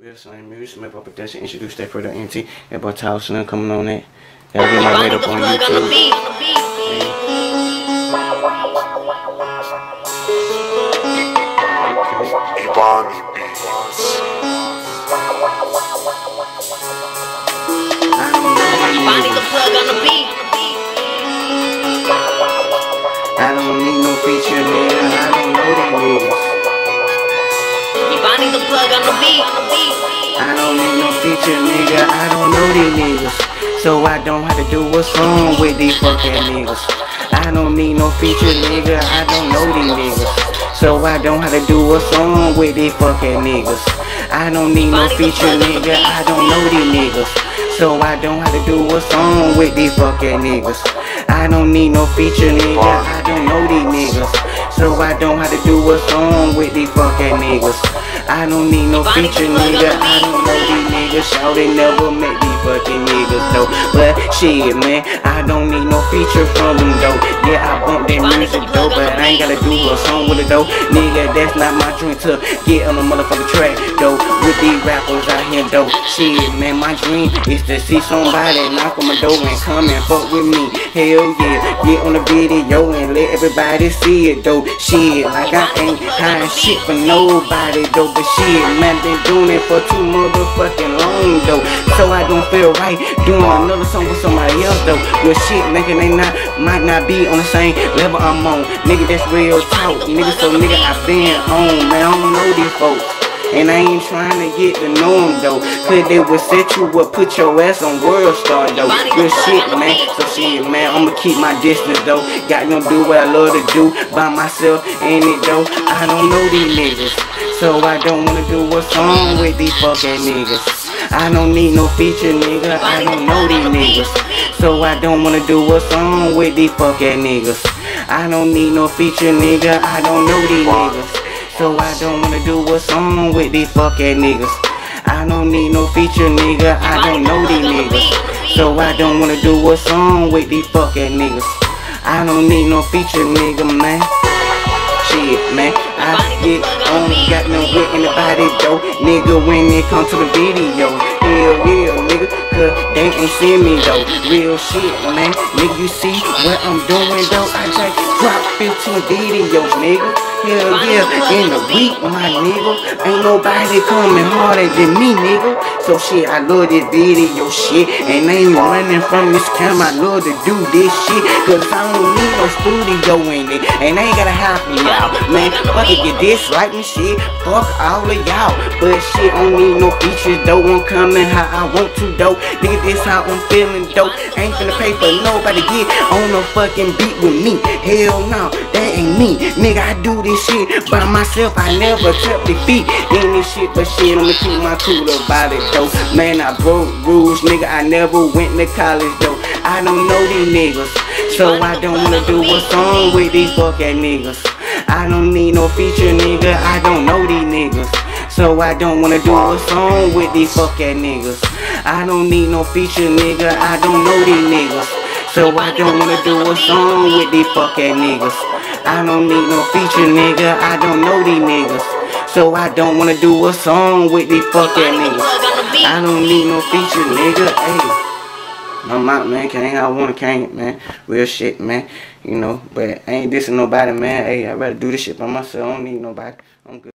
Real Slang Music, my Papa Dutch, introduce that for the NT. That boy Tall Slim coming on that. Gotta get my weight up on YouTube. Ibani Beats. Bonnie the plug on the beat. I don't need no feature, nigga. I don't know these niggas. Bonnie the plug on the beat. I don't need no feature, nigga. I don't know these niggas. So I don't have to do what's wrong with these fucking niggas. I don't need no feature, nigga. I don't know these niggas. So I don't have to do what's wrong with these fucking niggas. I don't need no feature, nigga. I don't know these niggas. So I don't have to do a song with these fucking niggas. I don't need no feature, nigga. I don't know these niggas. So I don't have to do a song with these fucking niggas. I don't need no feature, nigga. I don't know these niggas. Shout they never met fucking niggas though. But shit, man, I don't need no feature from them though. Yeah, I bump that music though, but I ain't gotta do a song with it though. Nigga, that's not my dream to get on the motherfucking track though. With these rappers out here though. Shit, man, my dream is to see somebody knock on my door and come and fuck with me. Hell yeah, get on the video and let everybody see it though. Shit, like I ain't hiding shit for nobody though. But shit, man, been doing it for too motherfucking long though. So I don't feel right doing another song with somebody else though. Well shit, nigga, they not might not be on the same level I'm on. Nigga, that's real talk. Nigga, so nigga, I been on, man. I don't know these folks. And I ain't trying to get to know them though. Cause they would set you up, put your ass on World Star though. Good shit, man. So shit, man, I'ma keep my distance though. Got to do what I love to do by myself, ain't it though? I don't know these niggas. So I don't wanna do what's wrong with these fucking niggas. I don't need no feature, nigga. I don't know these niggas. So I don't wanna do what's wrong with these fucking niggas. I don't need no feature, nigga. I don't know these niggas. So I don't wanna do what's wrong with these fucking niggas. I don't need no feature, nigga. I don't know these niggas. So I don't wanna do what's wrong with these fucking niggas. I don't need no feature, nigga, man. Shit, man. I get on, got no wit in the body, though. Nigga, when it come to the video. Hell yeah, nigga. Cause they ain't see me, though. Real shit, man. Nigga, you see what I'm doing, though. I just dropped 15 videos, nigga. Hell yeah, in a week, my nigga. Ain't nobody coming harder than me, nigga. So shit, I love this video shit. And I ain't running from this camera. I love to do this shit. Cause I don't need no studio in it. And I ain't gotta have me out. Man, fuck it, you dislike me shit. Fuck all of y'all. But shit, I don't need no features though. I'm coming how I want to though. Nigga, this how I'm feeling though. Ain't finna pay for nobody get on no fucking beat with me. Hell no, that ain't me. Nigga, I do this shit by myself. I never trip defeat in this shit. But shit, I'ma keep my cool about it though. Man, I broke rules, nigga. I never went to college though. I don't know these niggas. So I don't wanna do a song with these fucking niggas. I don't need no feature, nigga. I don't know these niggas. So I don't wanna do a song with these fucking niggas. I don't need no feature, nigga. I don't know these niggas. So I don't wanna do a song with these fucking niggas. I don't need no feature, nigga. I don't know these niggas. So I don't wanna do a song with these fucking niggas. I don't need no feature, nigga. Hey. I'm man. Can't I wanna can't, man. Real shit, man. You know, but I ain't dissing nobody, man. Hey, I rather do this shit by myself. I don't need nobody. I'm good.